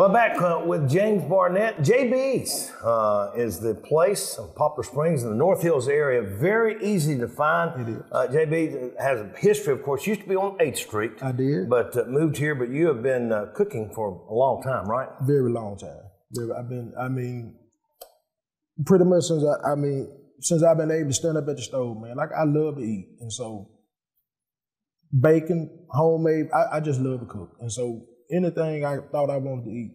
Well, back uh, with James Barnett. JB's uh, is the place of Poplar Springs in the North Hills area. Very easy to find. It is. Uh, JB has a history, of course. Used to be on 8th Street. I did. But uh, moved here. But you have been uh, cooking for a long time, right? Very long time. Very, I've been, I mean, pretty much since I, I mean, since I've been able to stand up at the stove, man. Like I love to eat, and so bacon, homemade. I, I just love to cook, and so anything I thought I wanted to eat,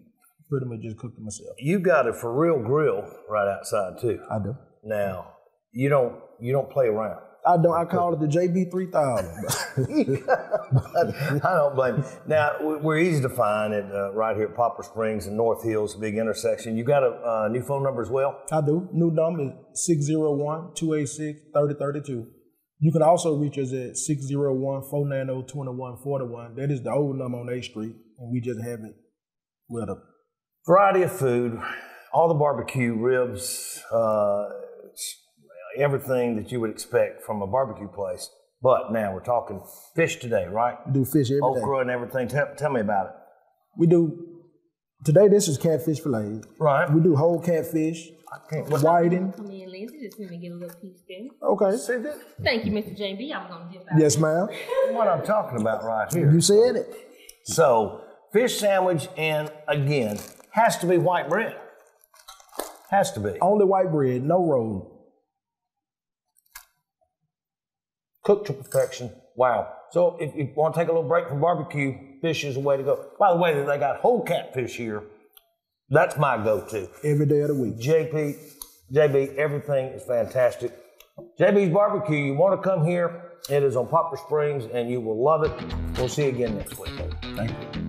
pretty much just cooked it myself. You got a for real grill right outside too. I do. Now you don't you don't play around. I don't. I call it the JB three thousand. I don't blame you. Now we- we're easy to find it uh, right here at Poplar Springs and North Hills, big intersection. You got a uh, new phone number as well. I do. New number is 601-286-3032. You can also reach us at 601-490-2141. That is the old number on A Street, and we just have it with a Variety of food, all the barbecue ribs, uh, everything that you would expect from a barbecue place. But now we're talking fish today, right? we do fish every day. Okra and everything. Tell, tell me about it. We do today. This is catfish fillet. Right. We do whole catfish, I can't. What, whiting. Come in, Lindsay. Just let me get a little piece there. Okay. see that? Thank you, Mr. JB. I'm gonna dip out. Yes, ma'am. What I'm talking about right here. You said it. So, fish sandwich, and again, has to be white bread. Has to be. Only white bread, no roll. Cooked to perfection. Wow. So, if you want to take a little break from barbecue, fish is the way to go. By the way, they got whole catfish here. That's my go to. Every day of the week. JP, JB, everything is fantastic. JB's Barbecue, you want to come here, it is on Poplar Springs, and you will love it. We'll see you again next week. Thank you.